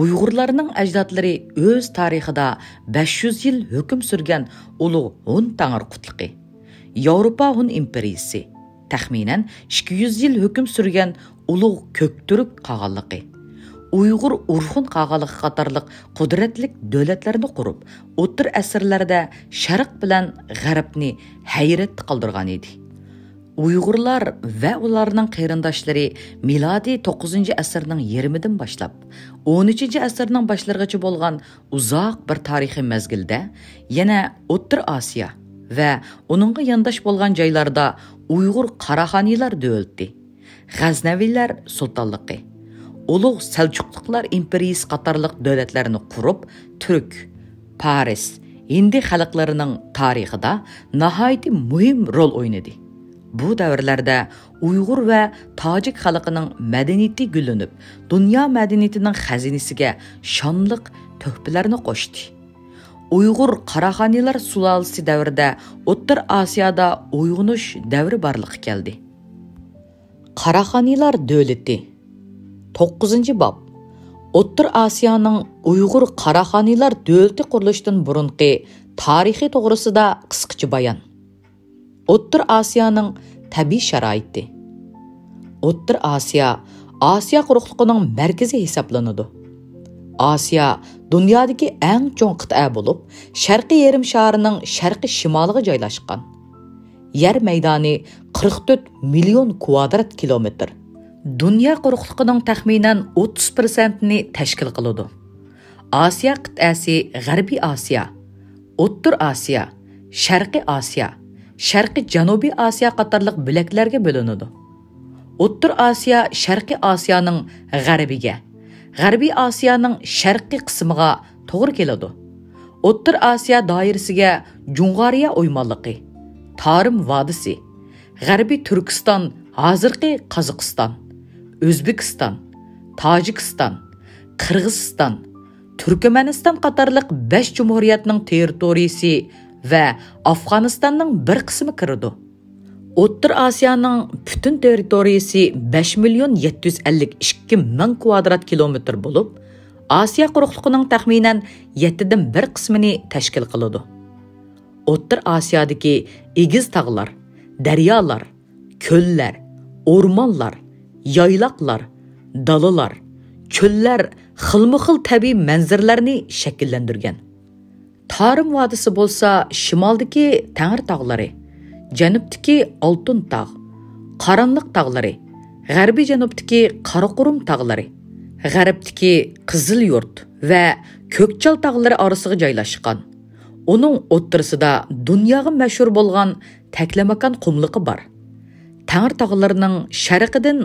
Uyghurlarning ajdodlari o'z tarixida 500 yil hukm surgan ulug' Hun tangir qutligi, Yevropa Hun imperiyasi taxminan 200 yil hukm surgan ulug' köktürük turk qag'anligi, Uyghur urxun qag'anligi qatorliq qudratlik davlatlarni qurib, o'tir asrlarda Sharq bilan G'arbni hayratda qoldirgan edi. uyg'urlar va ularning qarindoshlari milodiy 9 asrning 20 dən başlayıb 13 asrning boshlarigacha bo'lgan uzoq bir tarixiy mazgilda yana o'ttir osiyo va uningga yandosh bo'lgan joylarda uyg'ur qaraxaniylar dövlati g'aznaviylar sultanlığı. ulug' saljuqliqlar imperiyası qatorliq davlatlarni qurib turk paris Hindi xalqlarının tarixində nəhayət mühim rol oynadı bu davrlarda uyg'ur va tojik xalqining madaniyati gullanib dunyo madaniyatining xazinasiga shonliq to'hpalarni qo'shdi uyg'ur qaraxanilar sulolisi davrida o'ttir osiyoda uyg'unish davri borliqqa keldi qaraxanilar davlati 9 bob o'ttir osiyoning uyg'ur qaraxanilar davlati qurilishidan burunqi tarixi to'g'risida qisqacha bayon o'ttir osiyoning тәби шарайты. Оттыр Асия, Асия құрықтықының мәргізі есапланыды. Асия дүниядегі әң чоң қытай болып, шәрқи ерім шарының шәрқи шималығы жайлашқан. Ер мейданы 44 миллион квадрат километр. Дүния құрықтықының тәхмейнен 30%-ні тәшкіл қылуды. Асия қытайсы ғарби Асия, Оттыр Асия, Шәрқи Асия – Шәрқи Жануби Асия қатарлық бөләкләргә бөлінеді. Оттыр Асия Шәрқи Асияның ғәрбіге, ғәрби Асияның шәрқи қысымыға тоғыр келеді. Оттыр Асия дайырсіге Джуңғария оймалықы, Тарым Вадысы, ғәрби Түркістан, азырқи Қазықстан, Өзбекстан, Тажикстан, Қырғызстан, Түркіменістан қатарлық 5 жумһуриятның территориясы вә Афғанистанның бір қысымы кірді. Оттыр Асияның бүтін территориясы 5 миллион 752 мың квадрат километр болып, Асия құрықлықының тәқмейінен 7 дің бір қысымыны тәшкіл қылыды. Оттыр Асиядегі егіз тағылар, дәриялар, көллер, орманлар, яйлақлар, далылар, чөлләр қылмықыл тәбей табиғи шәкілдендірген тарым вадысы болса шималдыки тәңір тағылары, жәнүптіки алтын тақ қаранлық тағылары, ғарби жәнүптіки қарықұрым тағылары, ғәріптіки қызыл йорт вә көкчал тағылары арысығы жайлашқан оның отырсыда дүнияғы мәшһүр болған тәкләмәкан құмлықы бар тәңір тағларының шәріқіден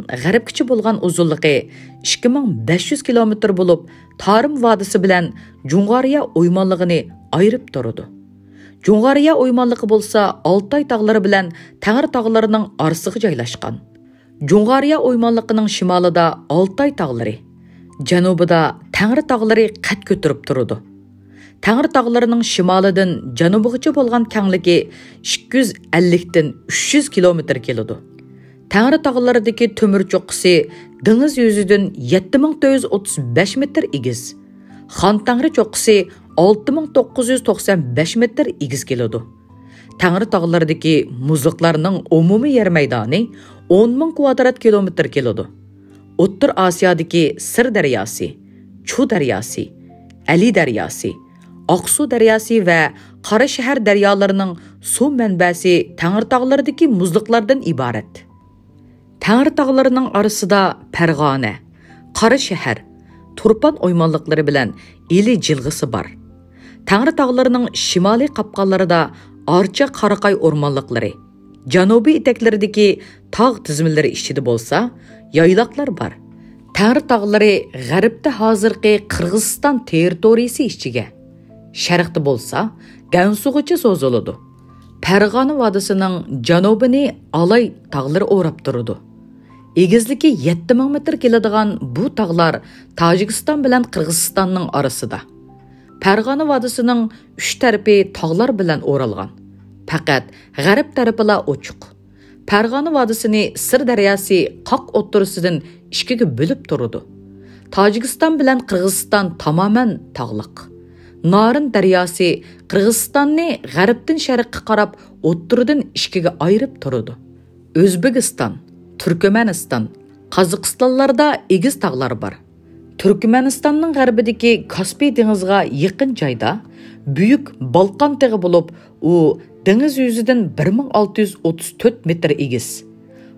күчі болған ұзындығы 2500 километр болып тарым вадысы білән жоңғария оймалығыны айырып тұрды жоңғария ойманлығы болса алтай тағылары білән тәңір тағыларының арсығы жайлашқан оймалығының ойманлығының шымалыда алтай тағлары да тәңір тағылары қат көтеріп тұрды тәңір тағыларының шымалыдың жанубығыча болған кәңлігі 250 300 км келуді. тәңір тағыларыдегі төмір чоқысы дыңыз өзіден 7935 метр игіз. Хан Таңры чоқысы 6995 метр игіз келеді. Таңры тағылардығы мұзлықларының омуми ер 10000 квадрат километр келеді. Уттыр Асиядығы Сыр дәриясы, Чу дәриясы, Әли дәриясы, Ақсу дәриясы вә Қара шәһәр су мәнбәсі таңыр тағылардығы мұзлықлардан ибарат. Тәңір тағыларының арысыда пәрғаны, Қары шәхәр, Турпан ойманлықлары білән елі жылғысы бар. Тәңір тағыларының шимали қапқаларыда Арча Қарақай орманлықлары, Жаноби итәклердегі тағ тізімілері ішеді болса, яйлақлар бар. Тәңір тағылары ғарыпты хазірқи Қырғызстан территориясы ішіге. Шәріқті болса, ғансуғычы созылуды. Пәрғаны вадысының janubini алай тағылары орап turdi егізлікі 7000 метр келедіған бұ тағлар Тажикстан білән Қырғызстанның арасыда. Пәрғаны вадысының үш тәріпі тағлар білән оралған. Пәкәт ғарып тәріпіла ұчық. Пәрғаны вадысыны сыр дәриясы қақ отырысыдың ішкегі бүліп тұруды. Тажикстан білән Қырғызстан тамамен тағлық. Нарын дәриясы Қырғызстанны ғәріптің шәріққі қарап отырыдың ішкегі айырып тұруды. Өзбекистан – түркіменістан қазақстанларда егіз тағлар бар түркіменістанның ғарбідеке каспий деңізға жақын жайда бүйік балқан тегі болып о деңіз жүзіден 1634 метр егіз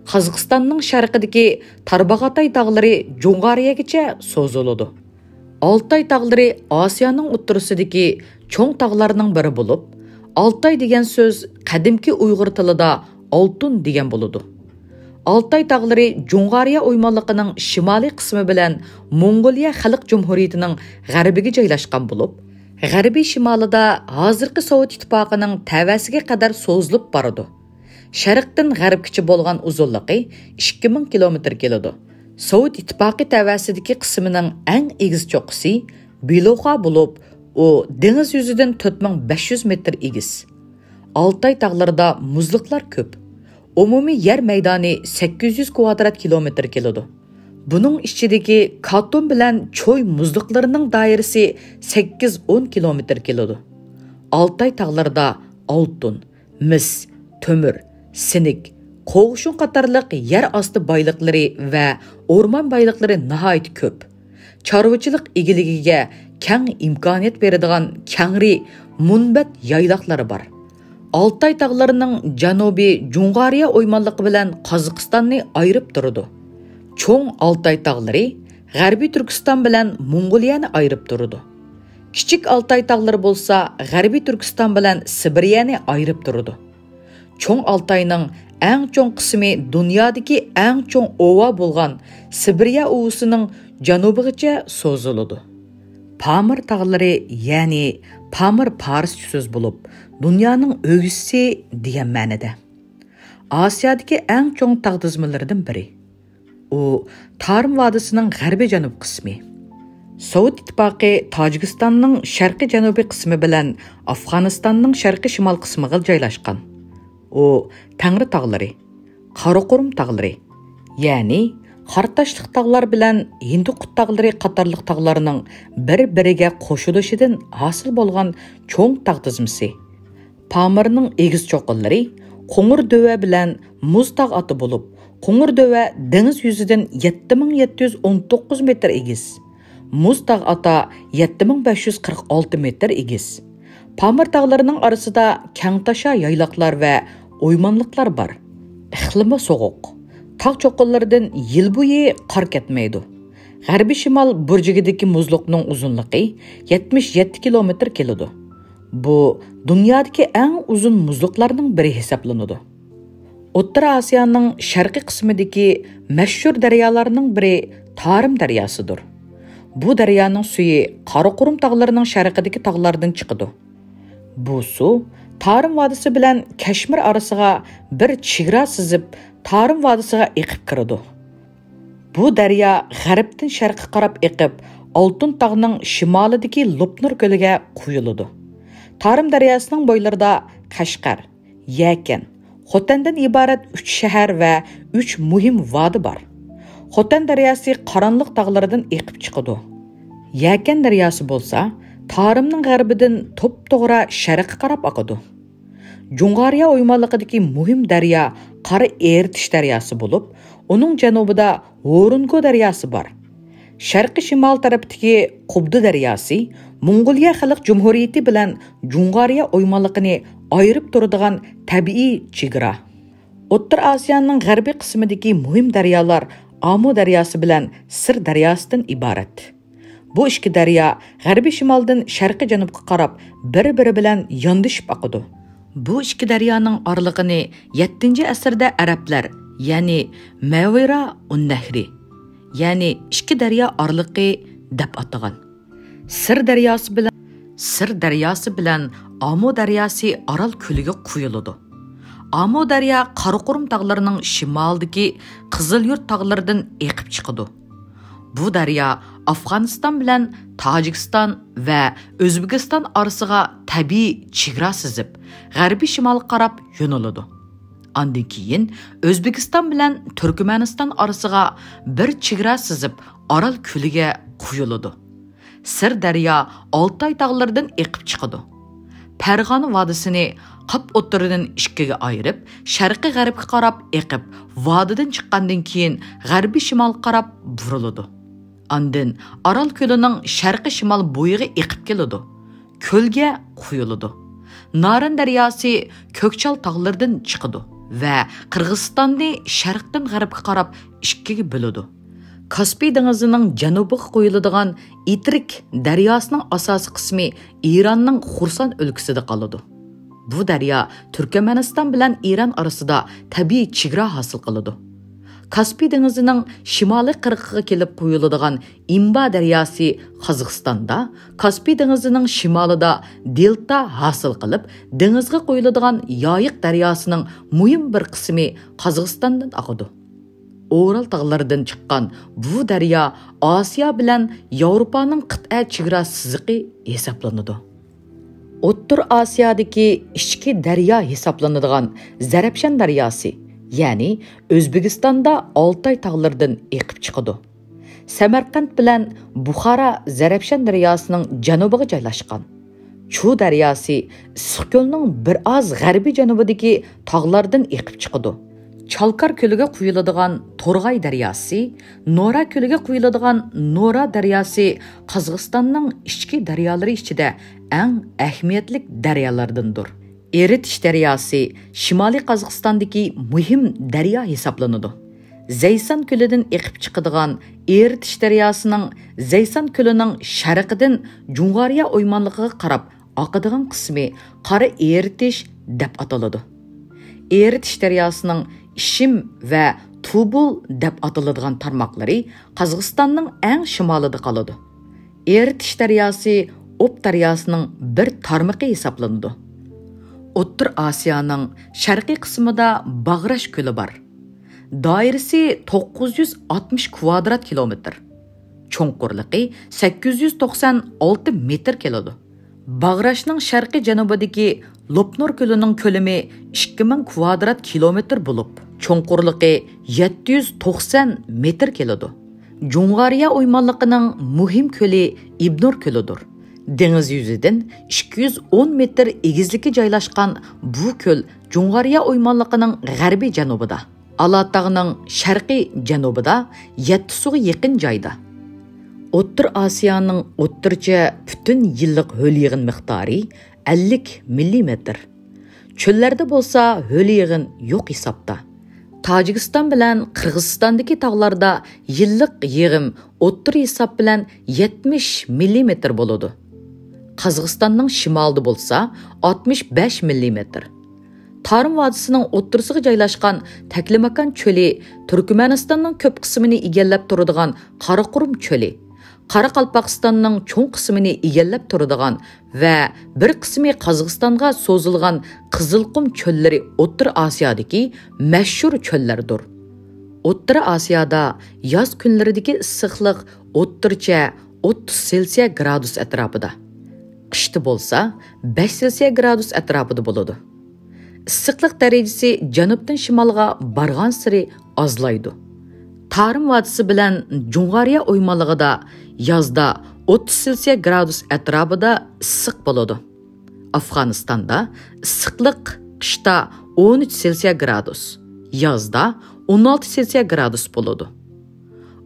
Қазықстанның шарқыдегі тарбағатай тағлары кече созылуды. алтай тағылары асияның деке чоң тағыларының бірі болып алтай деген сөз қадимки ұйғыр алтын деген болуды алтай тағлары жоңғария ойманлығының шимали қысымы білән моңғолия халық жумһуритінің ғәрбіге жайлашқан болып ғарби шималыда азырқы совет иттифақының тәвәсіге қадар созылып барыды sharqdan g'arbgacha болған uzunligi 2000 км келеді. Совет ittifoqi tavasidagi qismining eng егіз cho'qqisi Белоха болып, u деңіз yuzidan 4500 метр егіз. Алтай tog'larida muzliqlar көп umumiy yer maydoni 800 kvadrat kilometr keladi. Бұның ішіндегі Катун білән Чой мұздықларының дайырысы 8-10 километр келеді. Алтай тағларда алтын, міс, төмір, сінік, қоғышын қатарлық ер асты байлықлары вә орман байлықлары нағайт көп. Чарвычылық игілігіге кәң имканет бередіған кәңри мұнбәт яйлақлары бар. Алтай тағыларының жаноби жұңғария оймалық білін Қазықстанны айырып тұрды. Чоң Алтай тағылары ғарби Түркістан білін Мұңғылияны айырып тұрды. Кішік Алтай тағылары болса ғарби Түркістан білін Сібірияны айрып тұрды. Чоң Алтайның әң чоң қысымы дүниядегі әң чоң ова болған Сібірия уысының жанобығыча созылуды памыр тағылары яғни памыр парыс сөз болып дүнияның өгісі деген Асиады ке әң чоң тағдызмылырдың бірі. О, Тарым вадысының ғарбе жануб қысмы. Сауд Итпақы Таджикстанның шәркі жанубы қысмы білән Афғанистанның шәркі-шымал қысмы ғыл жайлашқан. О, тәңірі тағлары, Қарақұрым тағылары, яғни тағылар білән енді куттагылары қатарлық тағыларының бір бирегә кошылышыдан асыл болган чоң тағдызымсы. Памырының егіз чокыллары Коңыр дөвә білән мұз таг аты болып, Коңыр дөвә деңиз юзидән 7719 метр эгиз. мұз таг ата 7546 метр эгиз. Памыр тағыларының арысыда кәңташа яйлақлар ва ойманлықлар бар. Ихлимы соғуқ tog' cho'qqinlaridan yil bo'yi qor кетмейді. g'arbiy shimol burjigidagi muzluqning uzunligi 77 kilometr keladi bu dunyodagi eng uzun muzluqlarning biri hisoblanadi o'rta osiyoning sharqiy qismidagi mashhur daryolarning biri tarim daryosidir bu daryoning suyi qora qurum tog'larining sharqidagi bu suv Тарым вадысы білән Кәшмір арысыға бір чигра сызып, Тарым вадысыға иқып кірді. Бу дәрия ғәріптің шәрқі қарап иқып, Алтын тағының шималыдегі Лупнур көліге құйылыды. Тарым дәриясының бойларда Қашқар, Якен, Хотандан ибарат 3 шәһәр ва 3 мөһим вады бар. Хотан дәриясы қаранлық тағлардан иқып чықты. Якен дәриясы болса, тарымның ғәрбідін топ тоғыра шәріқ қарап ақыды жоңғария оймалықыдеки мұхим дария қары эртиш дариясы болып оның жанубыда орынго дариясы бар sharqi шимал tarafdagi qubdi daryosi mong'uliya xalq jumhuriyati bilan jung'ariya o'ymonliqini айырып turadigan tabiiy chegara o'ttir Азияның g'arbiy qismidagi muhim daryolar amu daryosi bilan sir daryosidan iborat Бұл ішкі дария ғарби шымалдың шәрқи жанымқы қарап, бір-бірі білән яндышып ақыды. Бұл ішкі дарияның арлығыны 7-інші әсірді әрәплер, яны Мәуира ұннәхри, яны ішкі дария арлығы дәп атыған. Сыр дариясы білән Аму дариясы арал күліге құйылыды. Аму дария қарықұрым тағларының шымалдығы қызыл үрт тағлардың еқіп чықыды. Бұл дария Афғанистан білән Таҗикстан ва Өзбекистан арысыға табии чигра сызып, гәрби шималга карап юнылды. Андан кейін Өзбекистан білән Түркіменістан арысыға бір чигра сізіп, Арал күлегә куйылды. Сыр дәрья Алтай тағылырдың еқіп чықыды. Пәрғаны вадысыны қап отырдын ішкеге айырып, шәріқі ғәріпке қарап еқіп, вадыдан шыққандан кейін ғәрби шимал қарап бұрылыды андын Арал көлінің шәрқи шымал бойығы еқіп келуді. Көлге құйылуды. Нарын дәриясы Көкчал тағылырдың чықыды Вә Қырғызстанды шәрқтен ғарбқа қарап ішкегі бөледі. Каспий деңизінің жәнубық құйылыдыған Итрик дәриясының асасы қысымы Иранның Хурсан өлкісіді қалуды. Бұл дәрия Түркеменістан білән Иран арасында табиғи чигра хасыл каспий деңизинин шымалы кыркыгы келіп куюлудаган имба дарыясы казакстанда каспий деңизинин шималыда дельта хасыл кылып деңизге куюлудаган яйык дарыясынын муйым бір кысымы казакстандан ағыды. Орал тағылардан чыққан бұ дария Асия білән Европаның қытә чигра сызықы есапланыды. Оттыр Асиядыки ішкі дария есапланыдыған Зәрәпшен дариясы – яғни өзбекстанда алтай тағлырдың еқіп шығыды самарқанд білән бұхара зәрәпшан дариясының жанубыға жайлашқан чу дариясы ыссық бір аз ғарби жанубыдегі тағлардың еқіп шығыды чалкар көліге құйылыдыған торғай дариясы нора көліге құйылыдыған нора дариясы Қазғыстанның ішкі дариялары ішіде әң әхметлік дариялардың дұр Eritish daryosi Shimoliy Qozog'istondagi muhim daryo hisoblanadi. Zaysan ko'lidan eqib chiqadigan Eritish daryosining Zaysan ko'lining sharqidan Jung'ariya o'ymonligiga qarab oqadigan qismi Qora Eritish deb ataladi. Eritish daryosining Ishim va Tubul deb ataladigan tarmoqlari Qozog'istonning eng shimolida qoladi. Eritish daryosi Ob daryosining bir tarmoqi hisoblanadi. Оттыр Асияның шәрқи қысымыда Бағраш көлі бар. Дайырсы 960 квадрат километр. Чонқұрлықы 896 метр келеді. Бағырашның шәрқи жанубыдегі Лопнор көлінің көлемі 2000 квадрат километр болып, Чонқұрлықы 790 метр келеді. Жоңғария оймалықының мұхим көлі Ибнор көлідір деңіз үзіден 210 метр эгизликке жайлашқан бұл көл Жұңғария оймалықының ғарби жанобыда. Алаттағының Шарқи жанобыда еттісуғы екін сууга жайда оттур асиянын оттурча пүтін еліқ хөл йыгын 50 миллиметр Чөллерді болса хөл йыгын жок есапта. Тажикстан білән Кыргызстандагы тағларда йыллык йыгым оттыр есап білән 70 миллиметр болуды. Қазғыстанның шималды болса 65 мм. Тарым вадысының отырсығы жайлашқан Тәклімакан чөлі Түркіменістанның көп қысымыны игелләп тұрыдыған Қарақұрым чөлі. Қарықалпақстанның Қалпақстанның чоң қысымыны игелләп тұрыдыған вә бір қысымы Қазғыстанға созылған Қызылқұм чөллері Оттыр Асиядеки мәшһүр чөлілердір. Оттыр Асияда яз күнлердегі ысықлық Оттырча 30 Селсия градус әтрапыда қышты болса 5 Цельсия градус әтрапыды болады. Сықлық дәрежесі жаныптың шымалға барған сірі азлайды. Тарым вадысы білән оймалығы оймалығыда язда 30 Цельсия градус әтрабыда сық болады. Афғанистанда сықлық қышта 13 Цельсия градус, язда 16 Цельсия градус болады.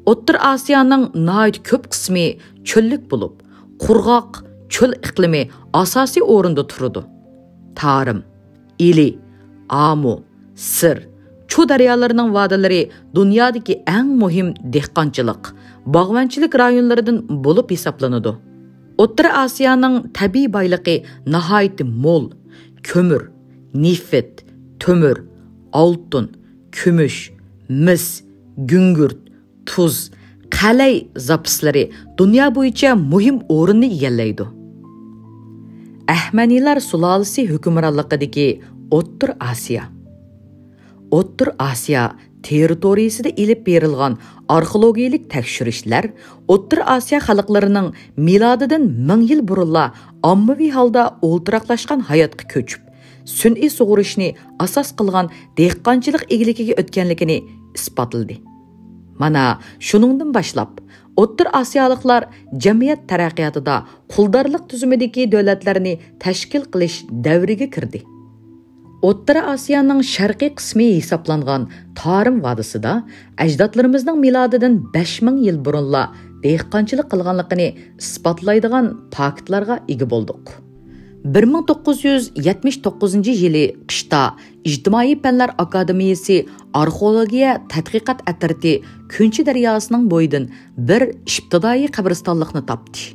Оттыр Азияның найт көп қысмы чөллік болып, құрғақ, cho'l iqlimi asosiy o'rinda turadi tarim ili amu sir chu daryolarining vadalari dunyodagi eng muhim dehqonchilik bog'vanchilik rayonlaridan bo'lib hisoblanadi o'rta osiyoning tabiiy boyligi nihoyatda mo'l ko'mir nefit to'mir oltin kumush mis gungurt tuz qalay zapislari dunyo bo'yicha muhim o'rinni egallaydi әхмәнилар сұлалысы деге Оттыр Асия. Оттыр Асия территориясыда іліп берілген археологиялық тәкшірішлер Оттыр Асия халықларының миладыдан мың ел бұрылла аммави халда олтырақлашқан хаятқы көчіп, сүн сүн'i суғырышыны асас қылған дехқанчылық игілікіге өткенлікіні іспатылды. Мана шуныңдың башлап, Оттыр Асиялықлар жәмиет тәрәқиятыда құлдарлық түзімедекі дөләтлеріні тәшкіл қылыш дәвіріге кірді. Оттыр Асияның шәрқи қысмей есапланған Тарым вадысыда әждатларымыздың миладыдың 5000 ел бұрынла дейққанчылық қылғанлықыны іспатлайдыған пактларға игі болдық. 1979 жылы қышта Иждимайи пәнлер Академиясы археология тәтқиқат әтірді Күнчі дәриясының бойдын бір іптедайы қабірістанлықны тапты.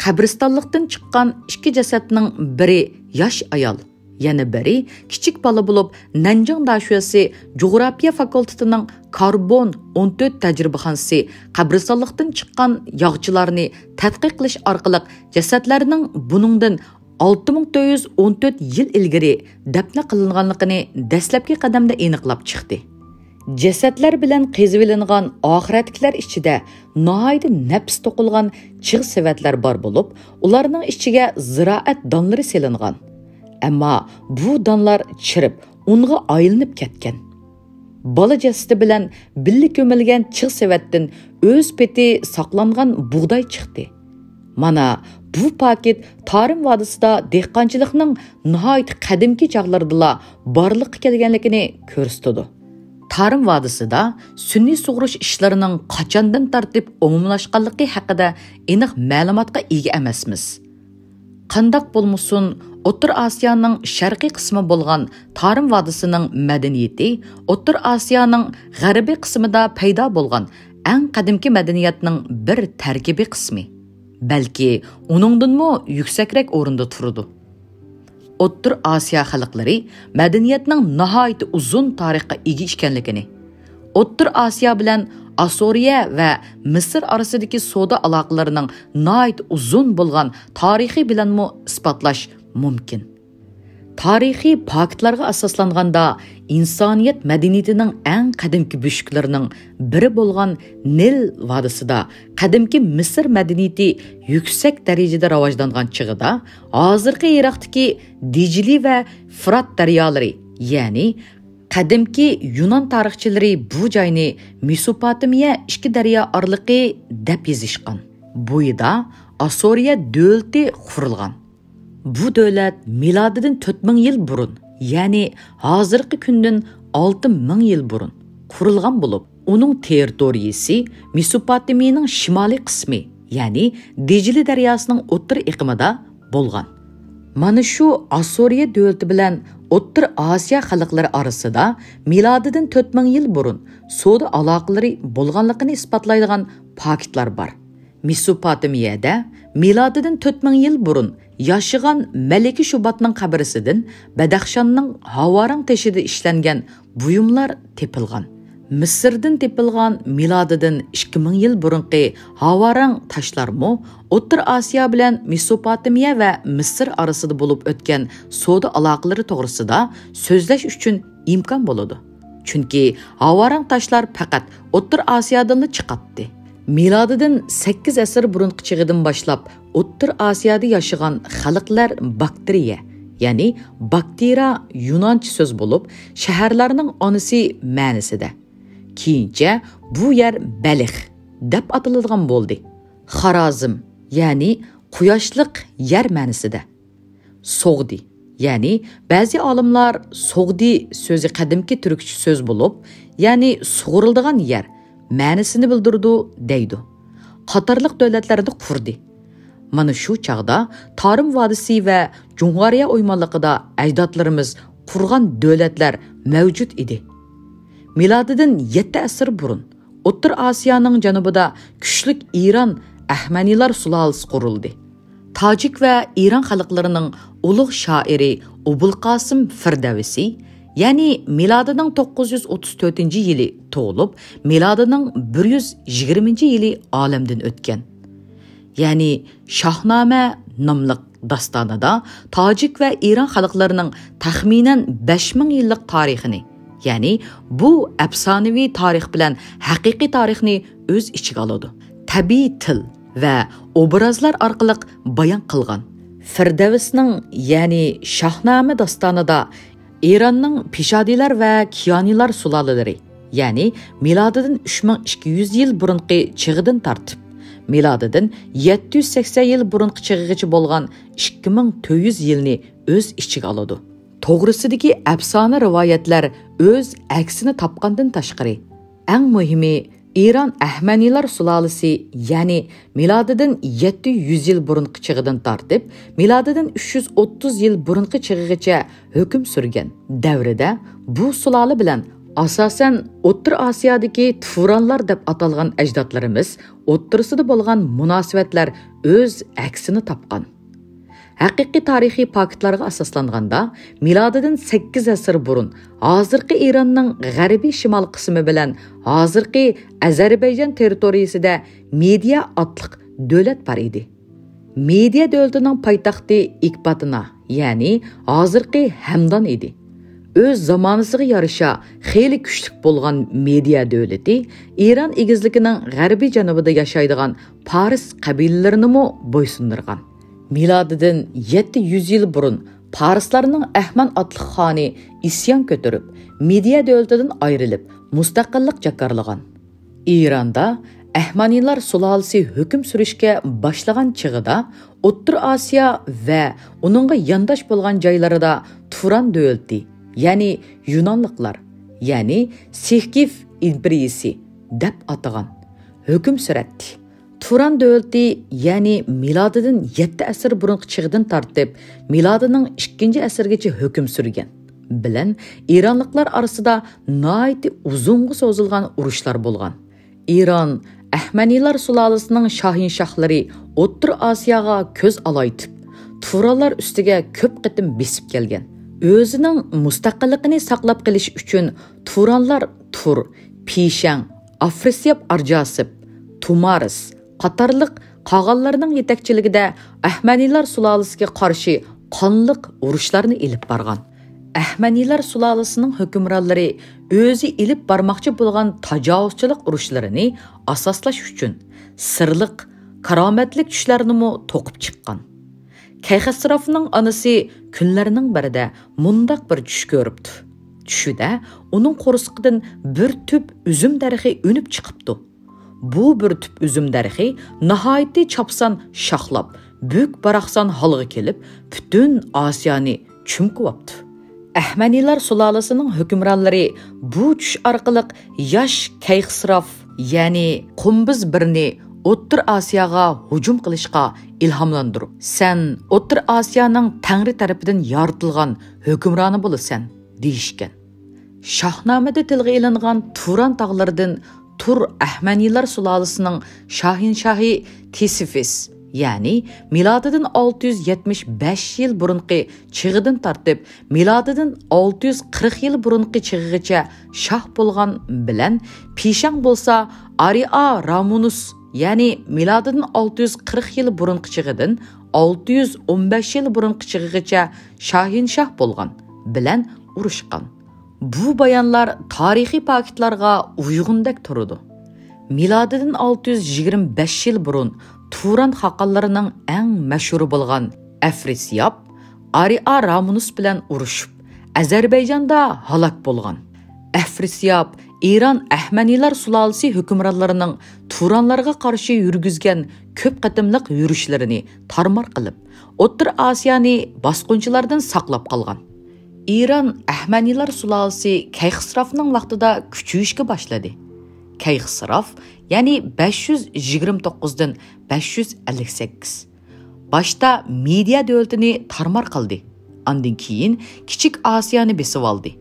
Қабірістанлықтың шыққан ішкі жәсәтінің бірі яш аял, яны бірі кішік балы болып Нәнжің дашуасы Жоғырапия факультетінің карбон 14 тәжірбі қансы қабірістанлықтың шыққан яғчыларыны тәтқиқ қылыш арқылық жәсәтлерінің 6414 yil ilgari dafna qilinganligini dastlabki qadamda aniqlab chiqdi. Jasadlar bilan qezivilingan oxiratliklar ichida nihoyat nafs to'qilgan chiq sevatlar bor bo'lib, ularning ichiga ziroat donlari selingan. Ammo bu donlar chirib, unga aylanib ketgan. Бала жасты білән білі көмілген чық сәвәттін өз петі сақланған бұғдай чықты. Мана Бұл пакет Тарым вадысыда деққанчылықның нұхайт қадымки чағлардыла барлық келгенлікіне көрістуді. Тарым вадысыда сүнни суғырыш ішларының қачандан тартып омымылашқалықы хақыда еніқ мәліматқа иге әмәсіміз. Қандақ болмысын, Отыр Асияның шарқи қысымы болған Тарым вадысының мәдениеті, Отыр Асияның ғарыбе қысымыда пайда болған әң қадымки мәдениетінің бір тәргебе қысымы бәлки уныңдынмы yüksәкрәк орында тұрды. Оттыр Асия халыклары мәдәниятнең ниһайәт ұзын тарихқа иге ішкенлікіні. Оттыр Асия белән Асория ва Миср арасындагы сауда алакаларының ниһайәт ұзын болған тарихи білән мо испатлаш мүмкін тарихи фактларға асасланғанда инсаниет мәдениетінің әң қадимгі бүшкілерінің бірі болған нил вадысыда қадимгі мысыр мәдениеті yüksek дәрежеде раважданған чығыда азырқы ирақтіки дижили вә фрат дариялары яғни qadimki юнан tarixchilari bu жайны месопотамия ikki дария orliqi деп yezishgan бұйда yerda assuriya құрылған Бұ дөләт миладыдың төтмін ел бұрын, яны азырқы күндің алты мүн ел бұрын құрылған болып, оның территориясы Месопотамияның шымалы қысмы, яны Дежілі дәриясының ұттыр иқымыда болған. Маны шу Асория дөлті білән ұттыр Азия қалықлары арысыда миладыдың төтмін ел бұрын соды алақылары болғанлықыны испатлайдыған пакетлар бар. Месопотамияда миладыдың төтмін ел бұрын яшыған мәлики шубатның қабірісіден бәдәхшанның хаварың тешіде ішленген бұйымлар тепілған Мысырдың тепілған миладыдың 2000 ел бұрынғы хаварың ташлармы Оттыр Асия білән Месопотамия вә Мысыр арасыды болып өткен соды алақылары тоғрысыда сөзләш үшін имкан болады. Чүнки хаварың ташлар пәкәт Оттыр Асиядан чықатты. Miladidin 8 əsr burunqı çığıdın başlap o'ttir osiyoda yashagan xalqlar bakteriya ya'ni bakteriya yunoncha so'z bo'lib shaharlarning onasi ma'nisida keyincha bu yer balix deb ataladigan bo'ldi xarozim ya'ni quyoshliq yer ma'nisida so'g'di ya'ni ba'zi olimlar so'g'di so'zi qadimki turkcha so'z bo'lib ya'ni sug'urildigan yer ma'nisini bildirdi deydi qatorliq davlatlarni qurdi Мұны шу чағда Тарым вадысы вә Джунғария оймалықыда әждатларымыз құрған дөлетлер мәвжуд іді. Миладыдың 7 әсір бұрын, Оттыр Асияның жанубыда күшлік Иран әхмәнилар сұлалыс құрылды. Таджик вә Иран халықларының ұлық шаири Убыл Қасым Фірдәвісі, яни миладының 934-й елі тоғылып, миладының 120-й елі әлемдің өткен яғни шахнама нымлық дастаныда тажик вә иран халықларының тахминан 5000 мың тарихыны яғни бұл әпсанави тарих білән хақиқи тарихны өз ішіге алады тәби тіл вә образлар арқылық баян қылған фирдәвісінің яғни шахнама дастаныда иранның пишадилар вә киянилар сулалылары яғни миладыдан 3200 мың бұрынғы чығыдын тартып миладыдын 780 yil burunqi chig'igicha 2.900 2400 yilni o'z ichiga oladi to'g'risidagi әпсаны рывайетлер өз әксіні topgandan ташқыры. Әң muhimi Иран әхмәнилар сұлалысы, яни миладыдан 700 ел бұрын чыгыдан тартып, миладыдан 330 ел бурынкы чыгыгыча өкім сүрген дәвридә бу сұлалы белән Асасен Оттыр Асиядыки тұфуранлар деп аталған әждатларымыз, Оттырысыды болған мұнасуэтлер өз әксіні тапқан. Әқиқи тарихи пакетларға асасланғанда, миладыдың 8 әсір бұрын, Азырқи Иранның ғәрби шимал қысымы білән, Азырқи Әзербайжан территориясы дә медиа атлық дөлет бар еді. Медиа дөлтінің пайтақты икпатына, яғни Азырқи Хамдан еді өз заманысығы ярыша хейлі күштік болған медиа дөлеті, Иран эгизлигинин ғарби жанабыда яшайдыған Парис қабилілерінімі бойсындырған. Миладыдың 700 ел бұрын Парисларының Әхман атлы ханы исян көтіріп, медиа дөлтедің айрылып, мұстақылық жакарлыган. Иранда Әхманилар сұлалысы хүкім сүрішке башлаған чығыда Оттыр Асия вә оныңға яндаш болған жайларыда Туран дөөлті яғни юнанлықлар яғни сехкиф империясы деп атаған үкім сүретті туран дөлті яғни миладыдың 7 әсір бұрынғы чығдын тартып миладының ішкенде әсіргече үкім сүрген білін иранлықлар арасыда найты ұзынғы созылған ұрышлар болған иран әхмәнилар сұлалысының шахин шахлары оттыр азияға көз алайтып туралар үстіге көп қытым бесіп келген өзінің мұстақылықыны сақлап қылыш үшін туранлар тұр, пишәң, африсеп аржасып, тумарыс, қатарлық қағалларының етекчілігіде әхмәнилар сулалысыға қаршы қанлық ұрышларыны еліп барған. Әхмәнилар сулалысының хөкімралары өзі еліп бармақчы болған тажауызчылық ұрышларыны асаслаш үшін сырлық, караметлік түшләріні тоқып шыққан. Кайхасрафның анысы күнлерінің бірді мұндақ бір түш көріпті. Түшідә оның қорысқыдан бір түп үзім дәріхи өніп чықыпты. Бұл бір түп үзім дәріхи нахайты чапсан шақлап, бүк барақсан халығы келіп, бүтін Асияны чүмкіп Әхмәнилар сұлалысының хүкімранлары бұл түш арқылық яш кәйхсраф, яғни құмбыз біріне Оттыр Асияға хүчім қылышқа илхамландыру. Сән Оттыр Асияның тәңрі тәріпіден яртылған хөкімраны болы сән, дейшкен. Шахнамеді тілгі Туран тағылардың Тур Әхмәнилар сұлалысының Шахин Шахи Тесифіс, яғни миладыдың 675 ел бұрынғы чығыдын тартып, миладыдың 640 ел бұрынқи чығығыча шах болған білән, пишан болса ари Рамунус – яғни миладын 640 жыл бұрын қычығыдын 615 жыл бұрын қычығығыча шахин шах болған білән ұрышқан. Бұ баянлар тарихи пакетларға ұйғындәк тұрыды. Миладын 625 жыл бұрын туран хақаларының әң мәшүрі болған Әфрис Яп, Ари білән ұрышып, Әзербайжанда халак болған. Әфрис Иран әхмәнилар сұлалысы хөкімраларының туранларға қаршы үргізген көп қатымлық үрішлеріні тармар қылып, Оттыр Асияны басқыншылардан сақлап қалған. Иран әхмәнилар сулалысы Кәйхсрафның лақтыда үшкі башлады. Кәйхсраф, яғни 529-ден 558. Башта медиа дөлтіні тармар қалды. андан кейін Кичік Асияны бесіп алды.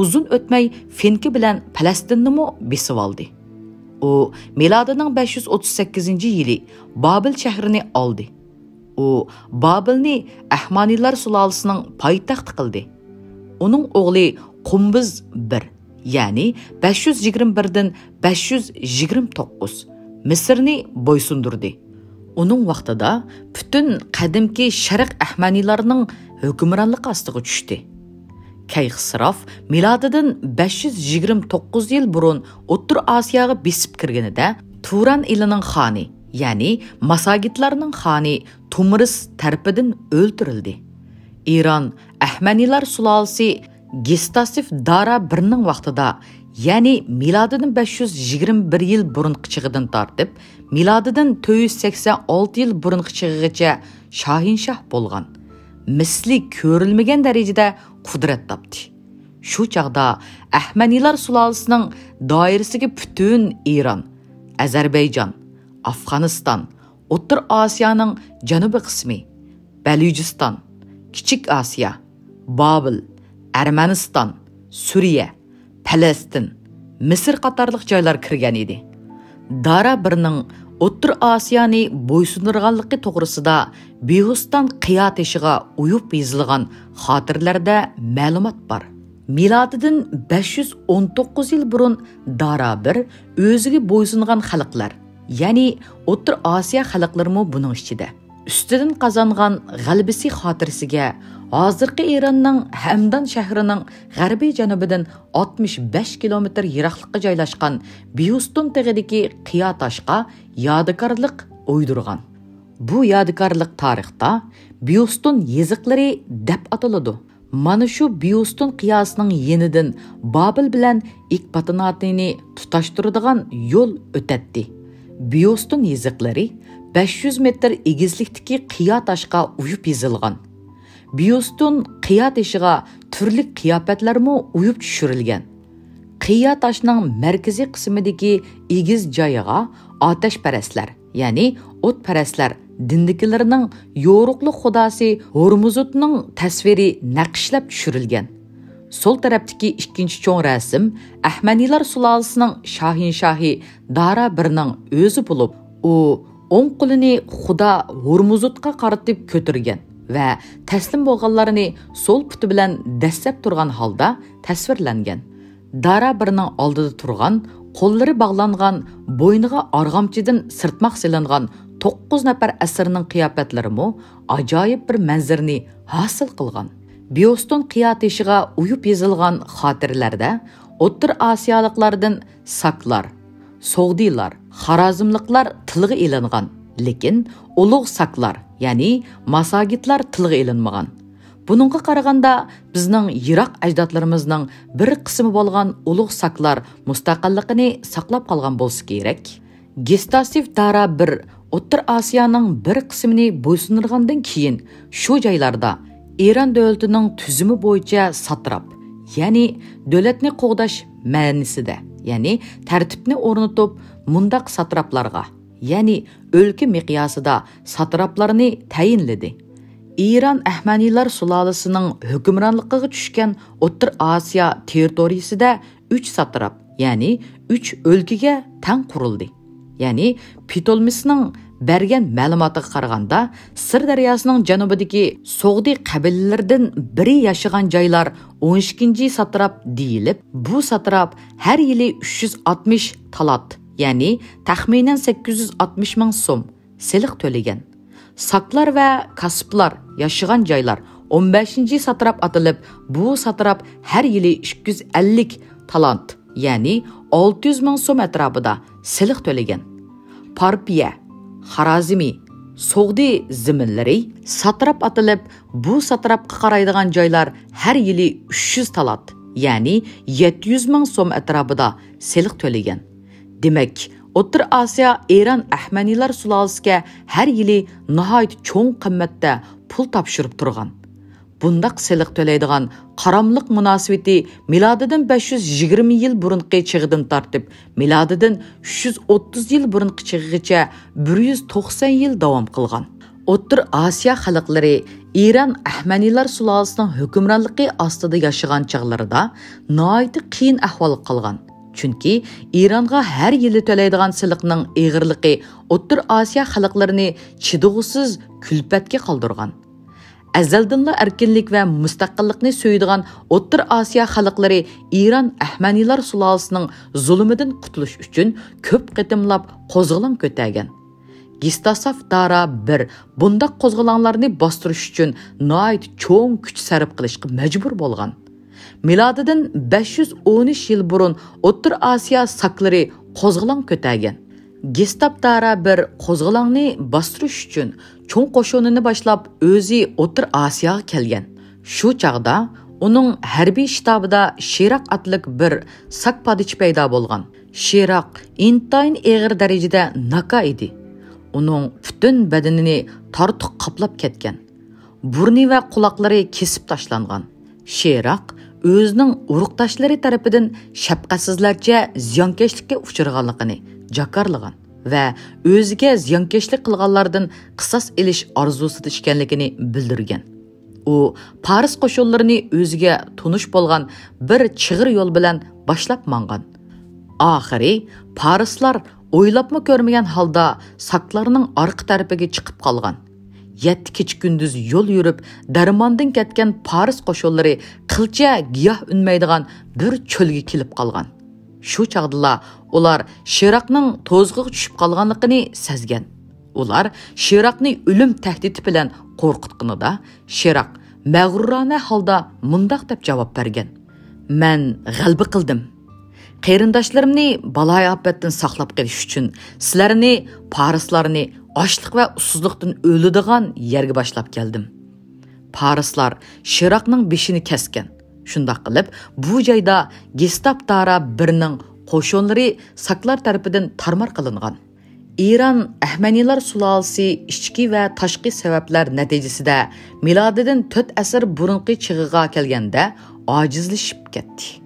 Құзын өтмей фенкі білән Пәләстінді мұ бейсывалды. О, Меладының 538-й елі Бабіл шәғіріне алды. О, Бабілі әхманилар сұла алысының пайтақты қылды. Оның ұғылы Құмбіз 1, 521-дің 529, Місіріне бойсындырды. Оның вақтыда бүтін қадымке шәріқ әхманиларының өкіміранлық астығы түшті кәй қысырав миладыдан 529 жыл бұрын ұттыр асияғы бесіп кіргені да туран илінің хани яғни масагитларының хани тумырыс тәрпідін өлтірілді иран әхмәнилар сұлалысы гестасиф дара бірінің вақтыда яғни миладыдың 521 ел бұрын қычығыдың тартып миладыдың 286 ел бұрын қычығығыча шахиншах болған місли көрілмеген дәрежеде құдірет тапты шу чағда әхмәнилар сұлалысының дайырсығы бүтін иран әзербайжан афғанистан отыр асияның жанубы қысымы, бәлюджистан кичик асия бабыл әрменістан сүрия Пәлестін, Місір қатарлық жайлар кірген еді дара бірінің Оттыр Асияны бойсындырғанлықы тоғырысыда Бейхустан қият тешіға ұйып езілған қатырларда мәлімат бар. Миладыдың 519 ел бұрын дара бір өзігі бойсынған қалықлар, яғни Оттыр Асия қалықларымы бұның ішчеді. Үстедің қазанған ғалбісі қатырсыға азыркы Иранның Хамдан шәһренең гәрби җәнубыдан 65 километр ераклыкка жайлашқан Биустун тегедеки қия ташқа ядыкарлык ойдырған. Бу ядыкарлык тарихта Биустун езіқлері деп аталады. Mana şu қиясының qiyasının yenidin Babil bilen ikpatinatini tutaştırıdığan yol ötetti. Biostun 500 metr egizlikteki qiya ташқа uyup езілған byustin qiya tishiga turli qiyofatlarmi uyib tushirilgan qiya toshning markaziy qismidagi egiz joyiga otashparastlar ya'ni o'tparastlar dindikilarning yo'ruqli xudosi Hormuzutning tasviri naqshlab tushirilgan Sol tarafdagi ikkinchi cho'ng rasm Ahmaniylar sulolasining Shahin shohi Dara birning o'zi bo'lib, u o'ng qo'lini Xudo Hormuzutga qaratib ko'tirgan. ва va taslim bo'lganlarini so'l puti bilan dastlab turgan holda tasvirlangan dara birining oldida turgan qo'llari bog'langan bo'yniga arg'amchidan sirtmoq silingan to'qqiz nafar asirning qiyofatlarimi ajoyib bir manzirni hosil qilgan bioston qiyotishiga uyib yezilgan xotiralarda o'tir osiyoliklardan saklar sog'diylar xorazmliklar tilg'i ilingan Лекен ұлық сақлар, яғни масагитлар тылғы елінмаған. Бұныңғы қарағанда біздің ирақ әждатларымыздың бір қысымы болған ұлық сақлар мұстақалықыны сақлап қалған болсы керек. Гестасив дара бір Оттыр Асияның бір қысымыны бойсынырғандың кейін шо жайларда Иран дөлтінің түзімі бойынша сатырап, яғни дөлетіні қоғдаш мәнісі де, яғни тәртіпіне орнытып мұндақ сатырапларға yani өлке miqyasida satraplarını tayinledi. Иран Ahmanilar сұлалысының hükümranlıkığı düşken Otur Asya teritoriyası 3 сатрап, yani 3 ülkeye tan құрылды. Yani Pitolmis'nin bergen мәліматы қарағанда сыр дариясының жанубыдеки соғди қабіллерден бірі яшыған жайлар 12-ші сатрап дейіліп, бұл сатрап әр 360 талат, яғни тәхминен 860 мың сом селік төлеген. Саклар вә касыплар, яшыған жайлар 15-ci сатырап атылып, бұ сатырап әр елі 350 талант, яғни 600 мың сом әтірабыда селік төлеген. Парпия, Харазими, Соғды зімінлері сатырап атылып, бұ сатырап қықарайдыған жайлар әр елі 300 талант, яғни 700 мың сом әтірабыда селік төлеген. Демек, Отыр Асия Иран әхмәнилер сұлалыске әр елі нұхайды чоң қымметті пұл тапшырып тұрған. Бұндақ селіқ төлейдіған қарамлық мұнасветі миладыдың 520 ел бұрынқи чығыдың тартып, миладыдың 330 ел бұрынқи чығығыча 190 ел давам қылған. Отыр Асия қалықлары Иран әхмәнилер сұлалысының хүкімранлықи астыды яшыған чағларыда нұайты қиын әхвалық қалған. Чүнкі, Иранға әр елі төләйдіған сылықның иғырлықы Оттыр Азия қалықларыны чидыгысыз күлпәтке қалдырған. Әзелдинла әркенлік вән мұстаққылықны сөйдіған Оттыр Азия қалықлары Иран әхмәнилар сұлалысының зұлымыдың құтылыш үшін көп кытымлап козгылым көтәген. Гистасаф дара 1 бұнда қозғыланларыны бастырыш үшін наайт чоң күч сәріп қылышқы мәҗбүр болған. Миладыдан 513 жыл бұрын Оттыр Асия сақлары қозғылан көтәген. Гестаптара бір қозғылаңны бастыру үшін чон қошоныны башлап өзі Оттыр Асияға келген. Шу чағда оның әрби штабыда Ширак атлық бір сақ падыч пайда болған. Ширак интайын еғір дәрежеде нақа еді. Оның бүтін бәдініні тартық қаплап кеткен. Бұрны вә құлақлары кесіп ташланған. Ширақ өзінің ұрықташылары тәріпідін шапқасызларча зиянкешлікке ұшырғалықыны жақарлыған вә өзге зиянкешлік қылғалардың қысас еліш арзусы түшкенлігіні білдірген. О, парыз қошылларыны өзге тұныш болған бір чығыр ел білән башлап маңған. Ақыры, парыслар ойлапмы көрмеген халда сақларының арқы тәріпігі чықып қалған – yetti kech kunduz yo'l yurib darmondan ketgan paris qo'shinlari qilcha giyoh unmaydigan bir cho'lga kelib qolgan shu chog'dala ular shiroqning to'zg'iq tushib qolganligini sezgan ular shiroqni o'lim tahdidi bilan qo'rqitqinida shiroq mag'rurona holda mundoq deb javob bergan man g'alba qildim qarindoshlarimni baloy ofatdan saqlab qolish uchun sizlarni parislarni ochliq ва ussizlikdan o'ladigan yerga boshlab keldim parislar shiroqning beshini kesgan shundoq qilib bu joyda gestap tara birning qo'shinlari saklar tarafidan tarmar qilingan Иран әхмәнилар сулалысы ішкі вә ташқи сәбәпләр нәтижесідә миладыдан 4 әсір бұрынғы чығыға келгенде ажизлішіп кетті.